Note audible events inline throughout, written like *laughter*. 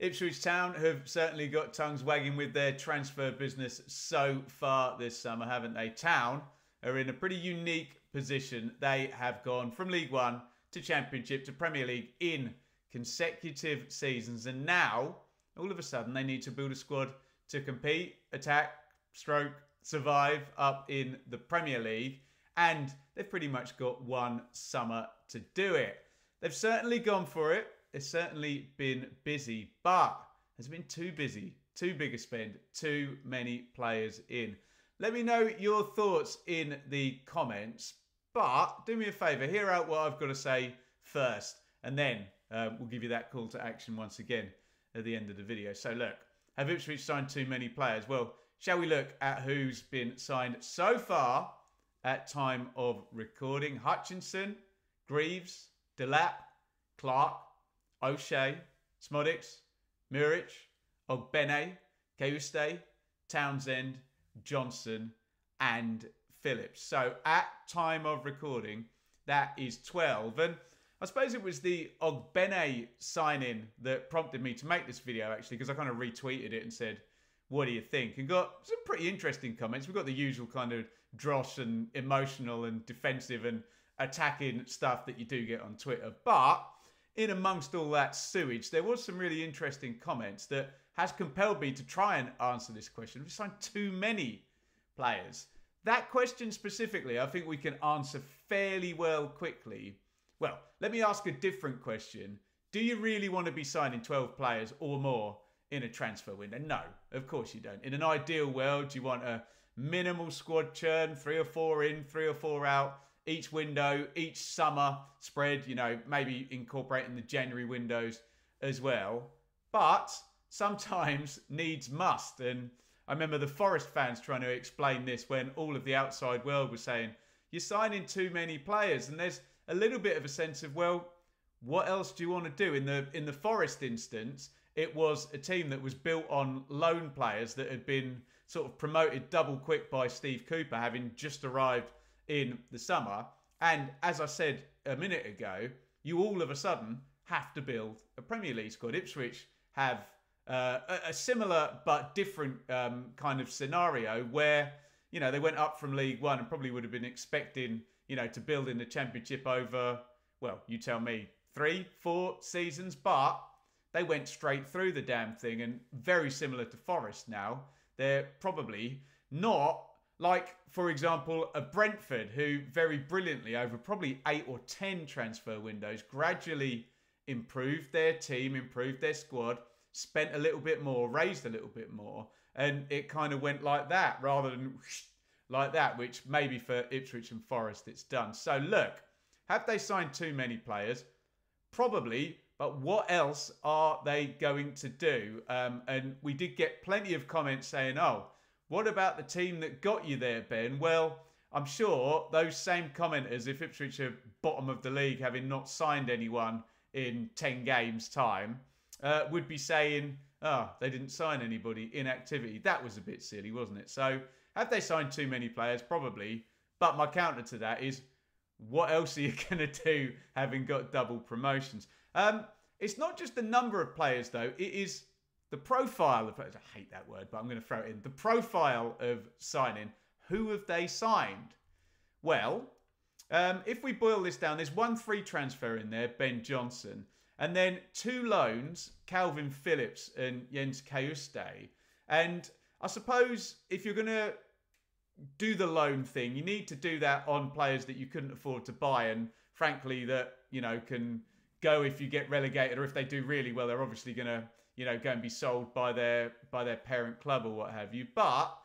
Ipswich Town have certainly got tongues wagging with their transfer business so far this summer, haven't they? Town are in a pretty unique position. They have gone from League One to Championship to Premier League in consecutive seasons, and now all of a sudden they need to build a squad to compete, attack, stroke, survive up in the Premier League, and they've pretty much got one summer to do it. They've certainly gone for it. Certainly been busy, but has been too busy, too big a spend, too many players in. Let me know your thoughts in the comments, but do me a favour, hear out what I've got to say first, and then uh, we'll give you that call to action once again at the end of the video. So, look, have Ipswich signed too many players? Well, shall we look at who's been signed so far at time of recording? Hutchinson, Greaves, Delap, Clarke, O'Shea, Szmodics, Muric, Ogbene, Cajuste, Townsend, Johnson, and Phillips. So at time of recording, that is 12. And I suppose it was the Ogbene sign-in that prompted me to make this video, actually, because I kind of retweeted it and said, what do you think? And got some pretty interesting comments. We've got the usual kind of dross and emotional and defensive and attacking stuff that you do get on Twitter. But in amongst all that sewage, there was some really interesting comments that has compelled me to try and answer this question. We've signed too many players. That question specifically, I think we can answer fairly well quickly. Well, let me ask a different question. Do you really want to be signing 12 players or more in a transfer window? No, of course you don't. In an ideal world, you want a minimal squad churn, three or four in, three or four out each window, each summer spread, you know, maybe incorporating the January windows as well. But sometimes *laughs* needs must. And I remember the Forest fans trying to explain this when all of the outside world was saying, you're signing too many players. And there's a little bit of a sense of, well, what else do you want to do? In the in the Forest instance, it was a team that was built on loan players that had been sort of promoted double quick by Steve Cooper, having just arrived in the summer. And as I said a minute ago, you all of a sudden have to build a Premier League squad. Ipswich have uh, a, a, similar but different um, kind of scenario where you know they went up from League One and probably would have been expecting you know to build in the Championship over well you tell me three four seasons, but they went straight through the damn thing and very similar to Forest now. They're probably not like, for example, a Brentford who very brilliantly, over probably eight or 10 transfer windows, gradually improved their team, improved their squad, spent a little bit more, raised a little bit more. And it kind of went like that rather than like that, which maybe for Ipswich and Forest it's done. So, look, have they signed too many players? Probably, but what else are they going to do? Um, and we did get plenty of comments saying, oh, what about the team that got you there, Ben? Well, I'm sure those same commenters, if Ipswich are bottom of the league, having not signed anyone in 10 games' time, uh, would be saying, oh, they didn't sign anybody in activity. That was a bit silly, wasn't it? So, have they signed too many players? Probably. But my counter to that is, what else are you *laughs* going to do having got double promotions? Um, it's not just the number of players, though. It is the profile of I hate that word, but I'm going to throw it in. The profile of signing. Who have they signed? Well, um, if we boil this down, there's one free transfer in there, Ben Johnson, and then two loans, Kalvin Phillips and Jens Cajuste. And I suppose if you're going to do the loan thing, you need to do that on players that you couldn't afford to buy, and frankly, that you know can go if you get relegated, or if they do really well, they're obviously going to you know, go and be sold by their by their parent club or what have you. But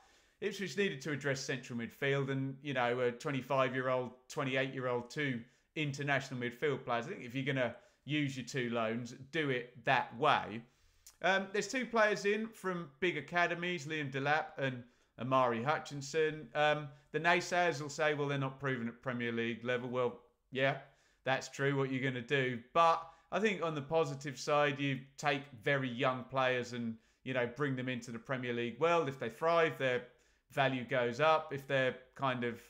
Ipswich needed to address central midfield, and you know, a 25 year old, 28 year old, two international midfield players. I think if you're going to use your two loans, do it that way. Um, there's two players in from big academies, Liam Delap and Omari Hutchinson. Um, the naysayers will say, well, they're not proven at Premier League level. Well, yeah, that's true. What you're going to do, but I think on the positive side, you take very young players and you know bring them into the Premier League world. If they thrive, their value goes up. If they're kind of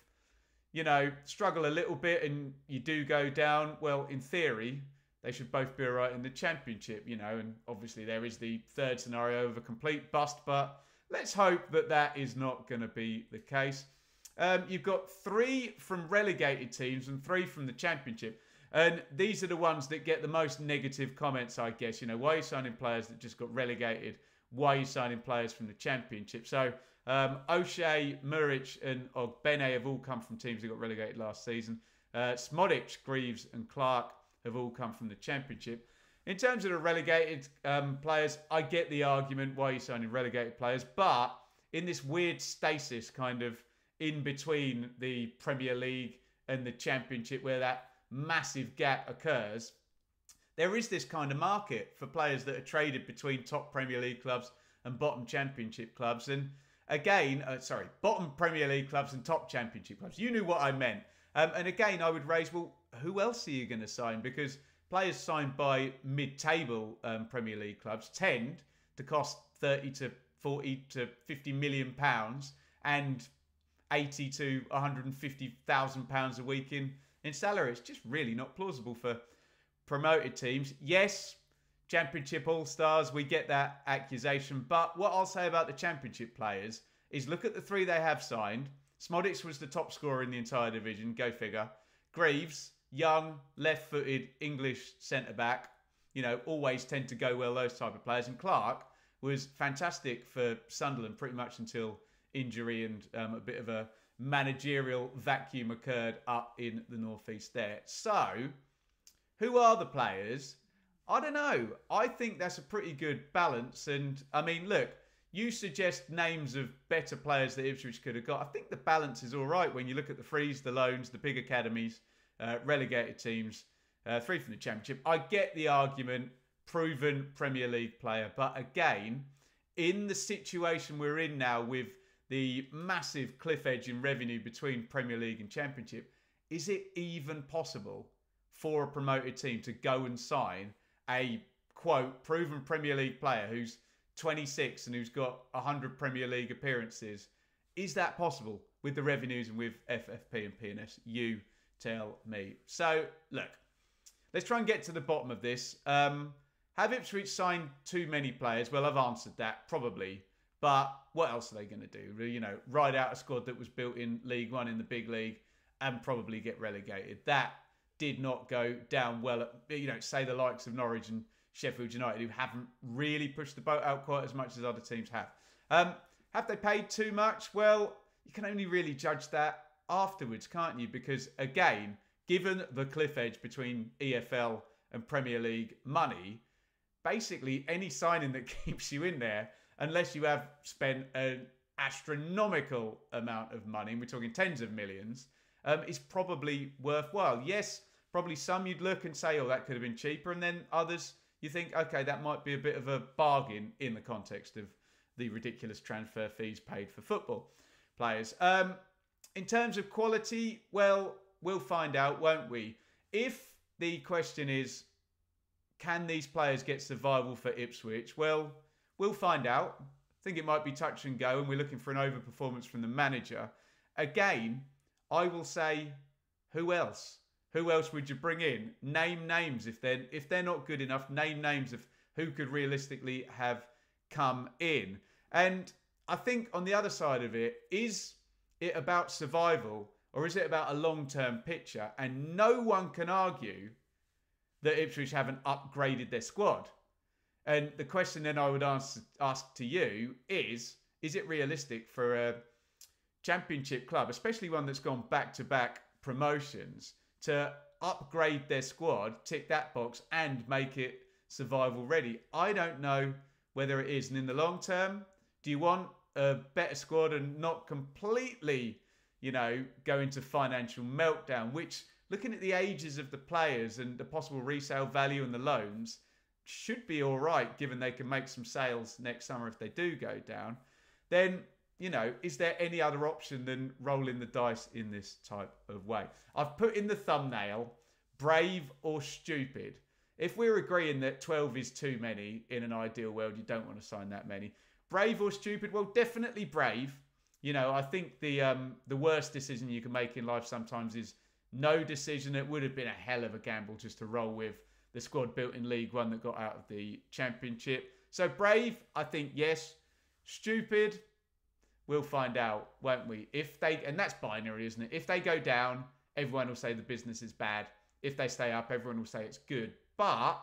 you know struggle a little bit and you do go down, well, in theory, they should both be all right in the championship, you know. And obviously, there is the third scenario of a complete bust, but let's hope that that is not going to be the case. Um, you've got three from relegated teams and three from the championship. And these are the ones that get the most negative comments, I guess. You know, why are you signing players that just got relegated? Why are you signing players from the championship? So, um, O'Shea, Muric, and Ogbene have all come from teams that got relegated last season. Uh, Szmodics, Greaves, and Clarke have all come from the championship. In terms of the relegated um, players, I get the argument why you're signing relegated players, but in this weird stasis kind of in between the Premier League and the Championship, where that massive gap occurs, there is this kind of market for players that are traded between top Premier League clubs and bottom Championship clubs. And again, uh, sorry, bottom Premier League clubs and top Championship clubs. You knew what I meant. Um, and again, I would raise, well, who else are you going to sign? Because players signed by mid-table um, Premier League clubs tend to cost 30 to 40 to 50 million pounds and 80 to 150,000 pounds a week in, in salary. It's just really not plausible for promoted teams. Yes, Championship All Stars, we get that accusation. But what I'll say about the Championship players is look at the three they have signed. Szmodics was the top scorer in the entire division, go figure. Greaves, young, left footed English centre back, you know, always tend to go well, those type of players. And Clarke was fantastic for Sunderland pretty much until injury and um, a bit of a managerial vacuum occurred up in the northeast there. So, who are the players? I don't know. I think that's a pretty good balance. And I mean, look, you suggest names of better players that Ipswich could have got. I think the balance is all right when you look at the frees, the loans, the big academies, uh, relegated teams, uh, three from the Championship. I get the argument, proven Premier League player. But again, in the situation we're in now with the massive cliff edge in revenue between Premier League and Championship, is it even possible for a promoted team to go and sign a quote proven Premier League player who's 26 and who's got 100 Premier League appearances? Is that possible with the revenues and with FFP and P&S? You tell me. So, look, let's try and get to the bottom of this. Um, have Ipswich signed too many players? Well, I've answered that, probably. But what else are they going to do? You know, ride out a squad that was built in League One in the big league and probably get relegated. That did not go down well at, you know, say the likes of Norwich and Sheffield United, who haven't really pushed the boat out quite as much as other teams have. Um, have they paid too much? Well, you can only really judge that afterwards, can't you? Because again, given the cliff edge between EFL and Premier League money, basically any signing that *laughs* keeps you in there, unless you have spent an astronomical amount of money, and we're talking tens of millions, um, is probably worthwhile. Yes, probably some you'd look and say, oh, that could have been cheaper. And then others, you think, okay, that might be a bit of a bargain in the context of the ridiculous transfer fees paid for football players. Um, in terms of quality, well, we'll find out, won't we? If the question is, can these players get survival for Ipswich? Well, we'll find out. I think it might be touch and go, and we're looking for an overperformance from the manager. Again, I will say, who else? Who else would you bring in? Name names if they're if they're not good enough. Name names of who could realistically have come in. And I think on the other side of it is it about survival or is it about a long term picture? And no one can argue that Ipswich haven't upgraded their squad. And the question then I would ask, ask to you is is it realistic for a championship club, especially one that's gone back to back promotions, to upgrade their squad, tick that box, and make it survival ready? I don't know whether it is. And in the long term, do you want a better squad and not completely, you know, go into financial meltdown, which looking at the ages of the players and the possible resale value and the loans should be all right given they can make some sales next summer if they do go down. Then, you know, is there any other option than rolling the dice in this type of way? I've put in the thumbnail brave or stupid. If we're agreeing that 12 is too many in an ideal world, you don't want to sign that many. Brave or stupid? Well, definitely brave. You know, I think the um, the worst decision you can make in life sometimes is no decision. It would have been a hell of a gamble just to roll with the squad built in League One that got out of the Championship. So brave, I think yes. Stupid, we'll find out, won't we? If they and that's binary, isn't it? If they go down, everyone will say the business is bad. If they stay up, everyone will say it's good. But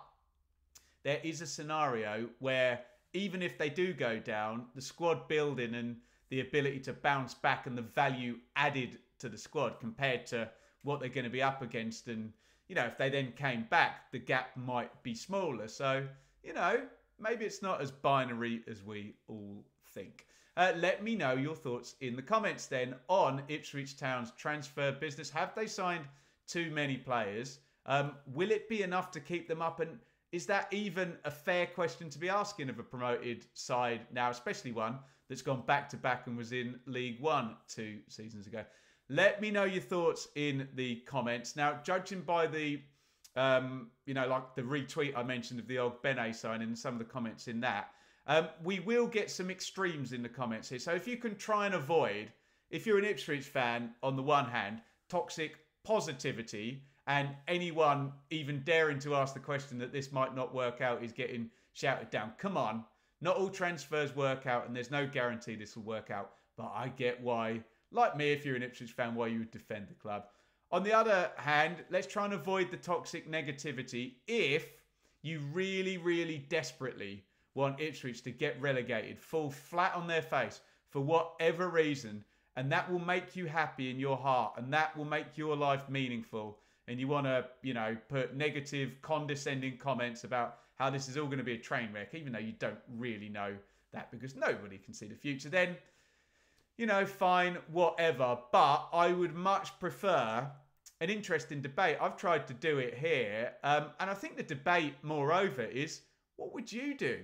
there is a scenario where even if they do go down, the squad building and the ability to bounce back and the value added to the squad compared to what they're going to be up against and you know if they then came back the gap might be smaller so you know maybe it's not as binary as we all think uh, let me know your thoughts in the comments then on Ipswich Town's transfer business. Have they signed too many players? Um, will it be enough to keep them up? And is that even a fair question to be asking of a promoted side now, especially one that's gone back to back and was in League One two seasons ago? Let me know your thoughts in the comments. Now, judging by the, um, you know, like the retweet I mentioned of the Ogbene sign and some of the comments in that, um, we will get some extremes in the comments here. So if you can try and avoid, if you're an Ipswich fan, on the one hand, toxic positivity and anyone even daring to ask the question that this might not work out is getting shouted down. Come on. Not all transfers work out, and there's no guarantee this will work out. But I get why, like me, if you're an Ipswich fan, why you would defend the club. On the other hand, let's try and avoid the toxic negativity if you really, really desperately want Ipswich to get relegated, fall flat on their face for whatever reason, and that will make you happy in your heart, and that will make your life meaningful. And you want to, you know, put negative, condescending comments about how this is all going to be a train wreck, even though you don't really know that because nobody can see the future, then, you know, fine, whatever. But I would much prefer an interesting debate. I've tried to do it here. Um, and I think the debate, moreover, is what would you do?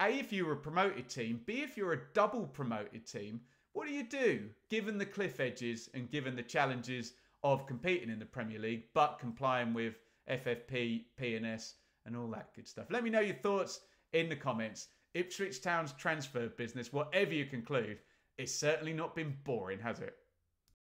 A, if you were a promoted team, B, if you're a double promoted team, what do you do given the cliff edges and given the challenges of competing in the Premier League but complying with FFP, P&S, and all that good stuff? Let me know your thoughts in the comments. Ipswich Town's transfer business, whatever you conclude, it's certainly not been boring, has it?